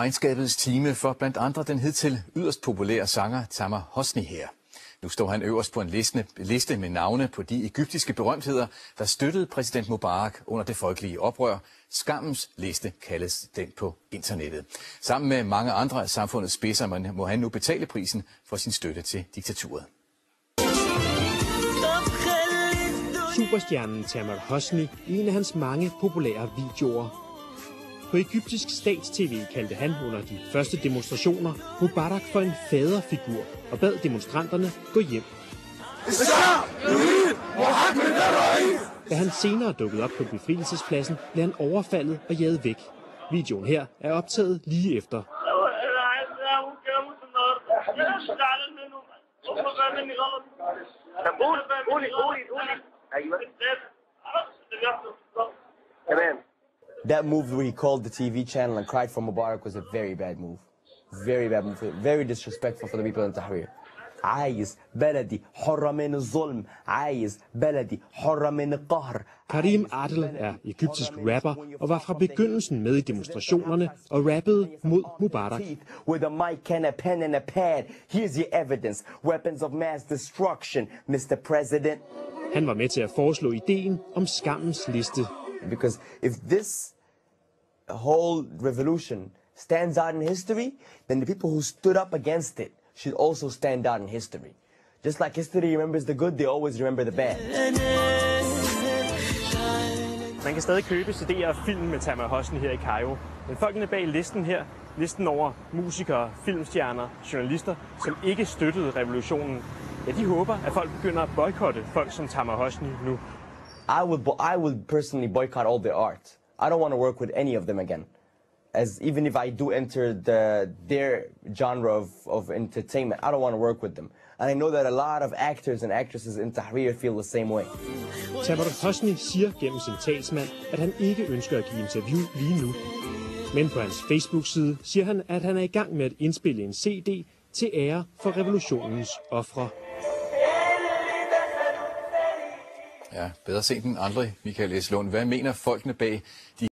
Regnskabets time for blandt andre den hidtil yderst populære sanger Tamar Hosni her. Nu står han øverst på en liste, liste med navne på de egyptiske berømtheder, der støttede præsident Mubarak under det folkelige oprør. Skammens liste kaldes den på internettet. Sammen med mange andre af samfundets spidser må han nu betale prisen for sin støtte til diktaturet. Superstjernen Tamar Hosni i en af hans mange populære videoer. På egyptisk statstv kaldte han under de første demonstrationer Mubarak for en faderfigur og bad demonstranterne gå hjem. Da han senere dukkede op på befrielsespladsen, blev han overfaldet og jaget væk. Videoen her er optaget lige efter. That move where he called the TV channel and cried for Mubarak was a very bad move. Very bad move. Very disrespectful for the people in Tahrir. عايز بلدي حرة من الظلم عايز بلدي حرة من القهر Karim Adel er egyptisk rapper og var fra begyndelsen med i demonstrationerne og rappede mod Mubarak. With a mic and a pen and a pad, here's your evidence. Weapons of mass destruction, Mr. President. Han var med til at foreslå ideen om skammens liste. Because if this whole revolution stands out in history, then the people who stood up against it should also stand out in history. Just like history remembers the good, they always remember the bad. Man kan stadig købe CD'er og film med Tamar Hosni her i Cairo. Men folkene bag listen her, listen over musikere, filmstjerner, journalister, som ikke støttede revolutionen, ja, de håber, at folk begynder at boykotte folk som Tamar Hosni nu. I would, I would personally boycott all their art. I don't want to work with any of them again. As even if I do enter the, their genre of, of entertainment, I don't want to work with them. And I know that a lot of actors and actresses in Tahrir feel the same way. Tamar Hosni siger gennem sin talsmand, at han ikke ønsker at give interview lige nu. Men på hans Facebook-side siger han, at han er i gang med at indspille en CD til ære for revolutionens ofre. Ja, bedre sent end aldrig, Michael Eslund. Hvad mener folkene bag de